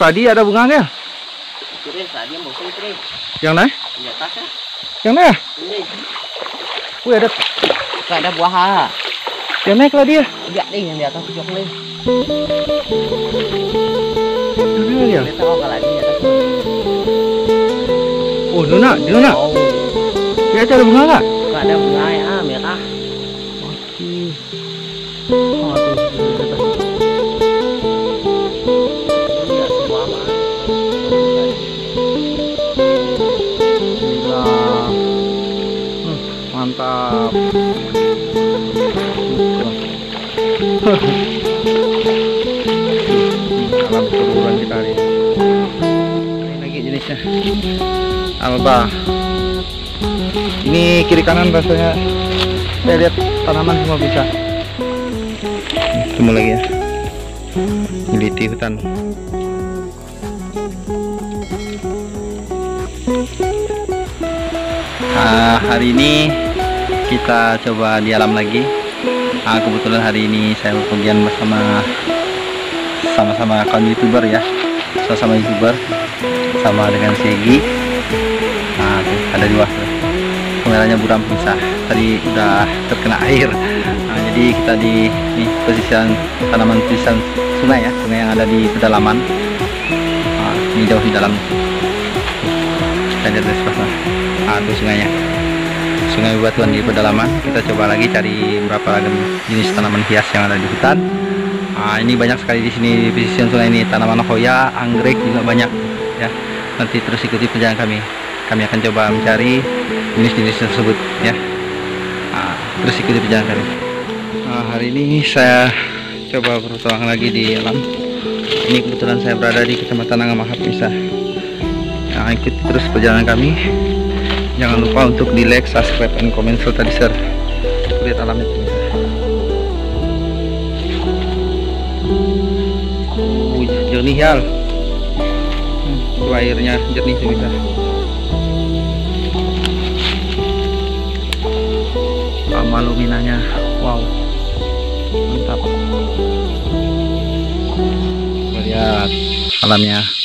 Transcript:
Kadi ada tadi yang bosong. Yang mana? Di atas ya. Yang mana? Ini. Wih ada Gak ada buah. ha. yang naik lah dia. Lihat nih yang di atas pojok nih. Kita di atas. Oh, dia nak. Oh, Dia ada bunga nggak? gak ada bunga ya, ah, merah. Oh, Alam ini. Lagi jenisnya. Alba. Ini kiri kanan rasanya. Saya lihat tanaman semua bisa. Ketemu lagi ya. Militi hutan. Ah, hari ini kita coba di alam lagi. Ah, kebetulan hari ini saya bepergian bersama sama-sama kawan youtuber ya, sama-sama youtuber, sama dengan Segi. Nah, tuh, ada dua tuh. Kameranya buram pisah. Tadi udah terkena air. Nah, jadi kita di nih posisian tanaman pisang sungai ya, sungai yang ada di pedalaman. Nah, ini jauh di dalam. Kita lihat dari sebelah. Nah, itu sungainya. Sungai Batuan di pedalaman. Kita coba lagi cari beberapa ragam jenis tanaman hias yang ada di hutan. Nah, ini banyak sekali di sini di pesisir sungai ini tanaman hoya, anggrek juga banyak ya. Nanti terus ikuti perjalanan kami. Kami akan coba mencari jenis-jenis tersebut ya. Nah, terus ikuti perjalanan kami. Nah, hari ini saya coba bertualang lagi di alam. Ini kebetulan saya berada di Kecamatan Nangamahap Misah. Nah, ikuti terus perjalanan kami. Jangan lupa untuk di like, subscribe, and comment serta di share. Lihat alamnya pemirsa. Uh, jernih ya. Hmm, itu airnya jernih pemirsa. Lama luminanya, wow, mantap. Lihat alamnya.